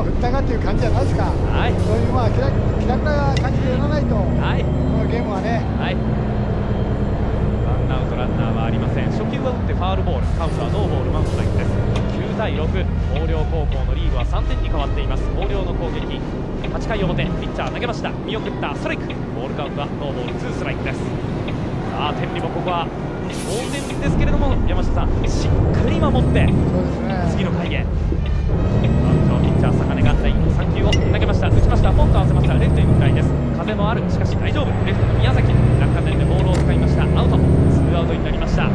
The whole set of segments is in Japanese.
まあ、また振ったかという感じじゃないですか、はい、そういうまあ気楽気楽な感じでやらないと、はい、このゲームはね。はい。ワンアウトランナーはありません。初球は打ってファールボール。カウントはノーボール。マウントラインです9対6広陵高校のリードは3点に変わっています。広陵の攻撃。8回表。ピッチャー投げました。見送ったストライク。ボールカウントはノーボール2ストライクです。さあ天理もここは当然ですけれども山下さんしっかり守って、ね、次の回へ球を投げました。打ちました。ポンと合わせました。レフトへのフライです。風もある。しかし大丈夫。レフトの宮崎。落下点でボールを使いました。アウト。ツーアウトになりました。先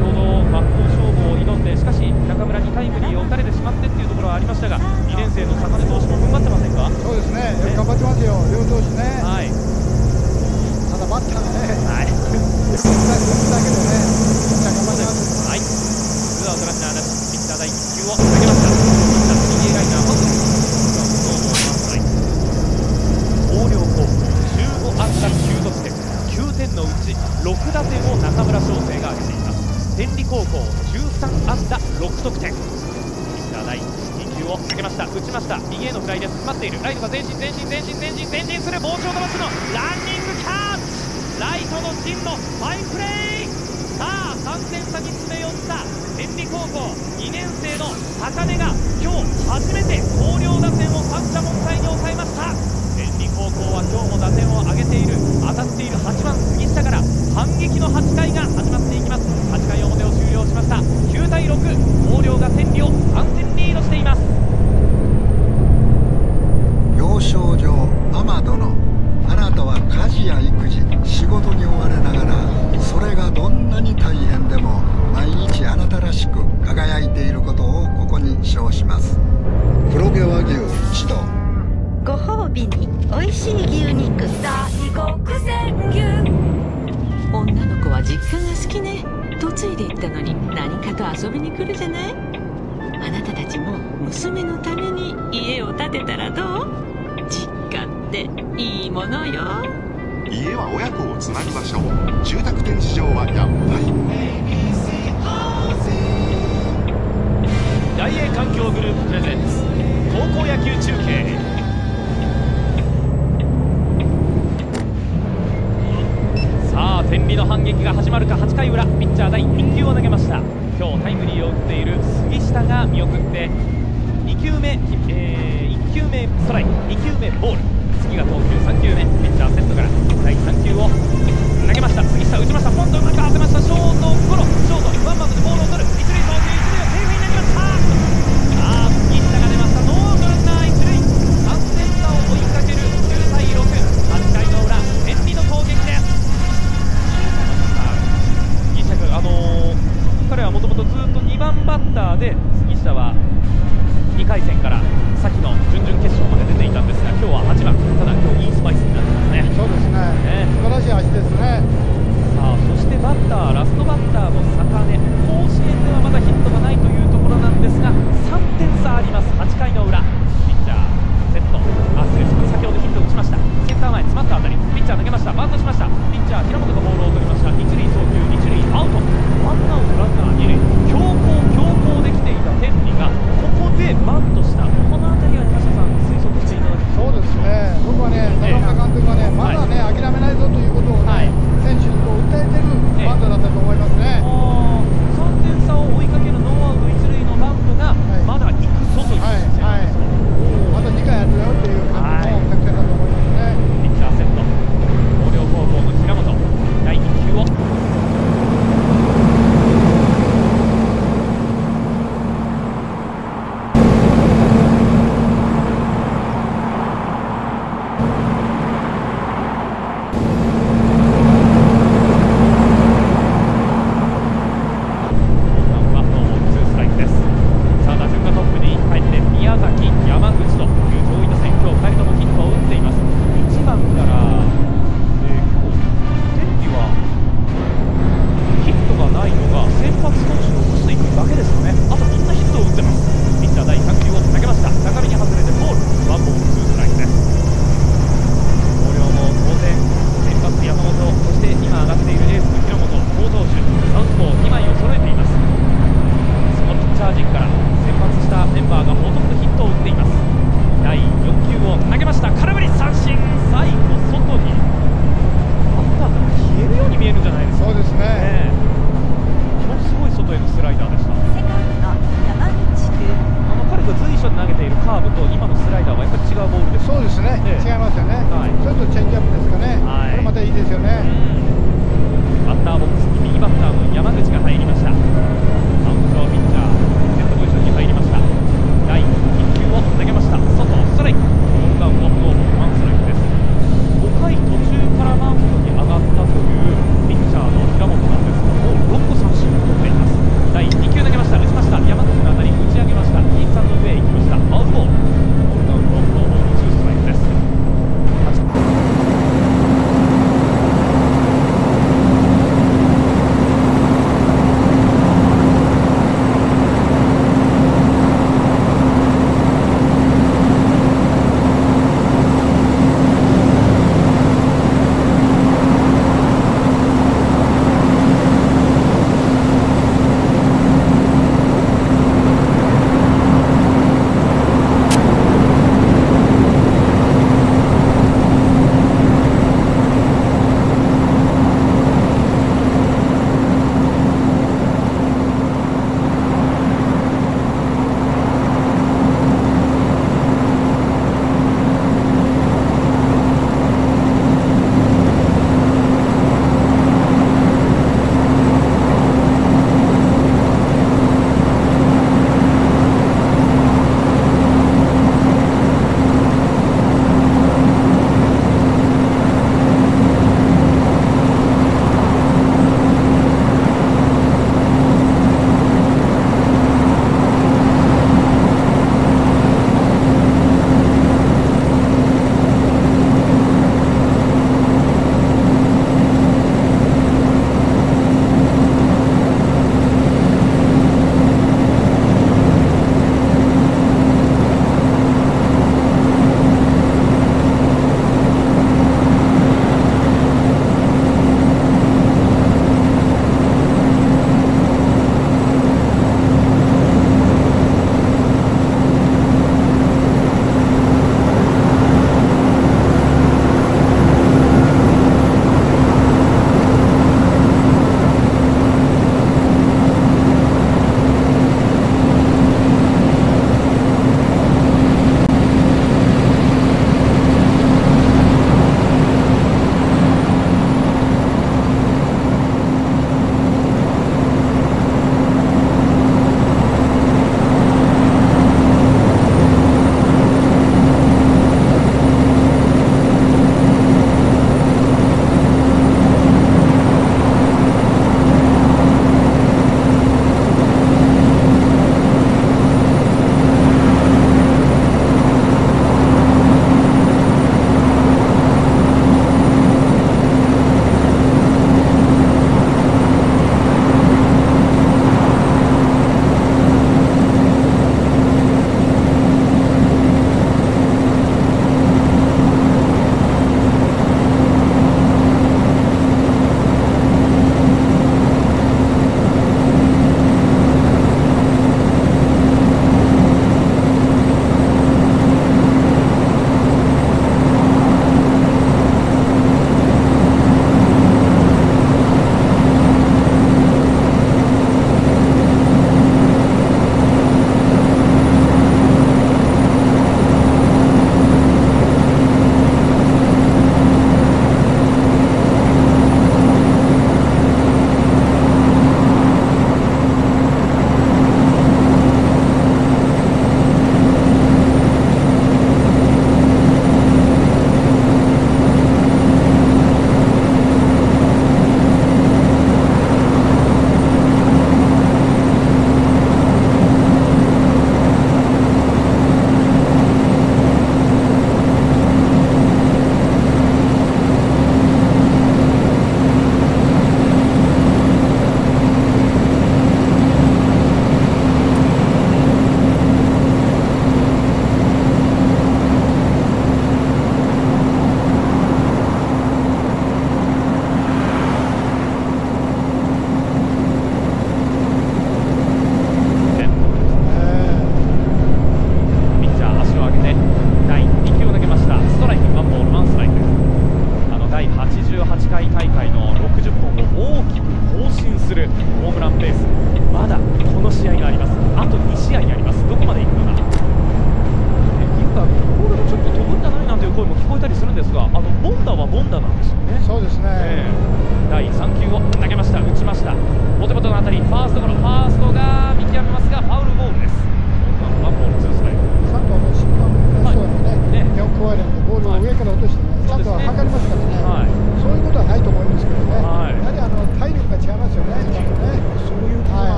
ほど真っ向勝負を挑んでしかし中村にタイムリーを打たれてしまってっていうところはありましたが2年生の坂根投手も踏ん張ってませんか？そうですね。頑張ってますよ。両投手ね。はい。バッターがね、はい、だけどね、はい、ツーアウトランナーなし、ピッチャー第1球を投げました。のうち6打点を中村翔成が挙げています。天理高校13安打6得点。ピッチャー第2球を投げました。打ちました。右へのフライです。まっている。ライトが前進前進前進前進前進する。帽子を飛ばすの。ランニングキャッチ。ライトの陣のファインプレー。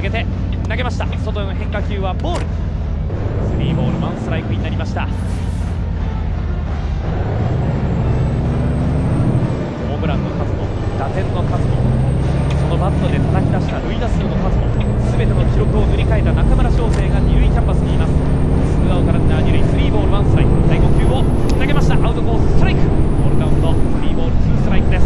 上げて投げました。外の変化球はボール。スリーボールマンストライクになりました。ホームランの数も打点の数もそのバットで叩き出した塁打数の数も全ての記録を塗り替えた中村奨成が二塁キャンバスにいます。ツーアウトランナー二塁スリーボールワンストライク。第五球を投げました。アウトコースストライク。ボールカウントスリーボールツーストライクです。